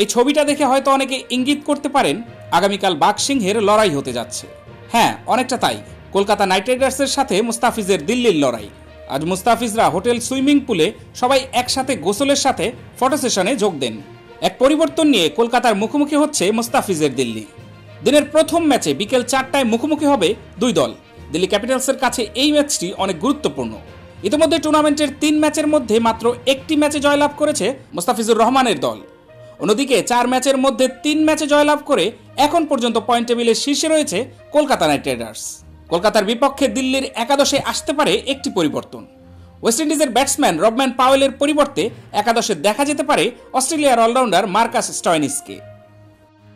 এই ছবিটা দেখে হয়তো অনেকে ইঙ্গিত করতে পারেন আগামীকাল বাঘসিংহের লড়াই হতে যাচ্ছে। হ্যাঁ অনেকটা তাই। কলকাতা নাইট রাইডার্সের সাথে মুস্তাফিজের দিল্লির লড়াই। আজ মুস্তাফিজরা হোটেল সুইমিং পুলে সবাই একসাথে গোসলের সাথে ফটো সেশনে যোগ দেন। এক পরিবর্তন নিয়ে কলকাতার মুখোমুখি হচ্ছে মুস্তাফিজের দিল্লি। দিনের প্রথম ম্যাচে বিকেল চারটায় মুখোমুখি হবে দুই দল। দিল্লি ক্যাপিটালসের কাছে এই ম্যাচটি অনেক গুরুত্বপূর্ণ। ইতিমধ্যে টুর্নামেন্টের তিন ম্যাচের মধ্যে মাত্র একটি ম্যাচে জয়লাভ করেছে মুস্তাফিজুর রহমানের দল। অন্যদিকে চার ম্যাচের মধ্যে তিন ম্যাচে জয়লাভ করে এখন পর্যন্ত পয়েন্ট টেবিলের শীর্ষে রয়েছে কলকাতা নাইট রাইডার্স। কলকাতার বিপক্ষে দিল্লির একাদশে আসতে পারে একটি পরিবর্তন। ওয়েস্ট ইন্ডিজের ব্যাটসম্যান রবম্যান পাওয়েলের পরিবর্তে একাদশে দেখা যেতে পারে অস্ট্রেলিয়ার অলরাউন্ডার মার্কাস স্টয়নিসকে।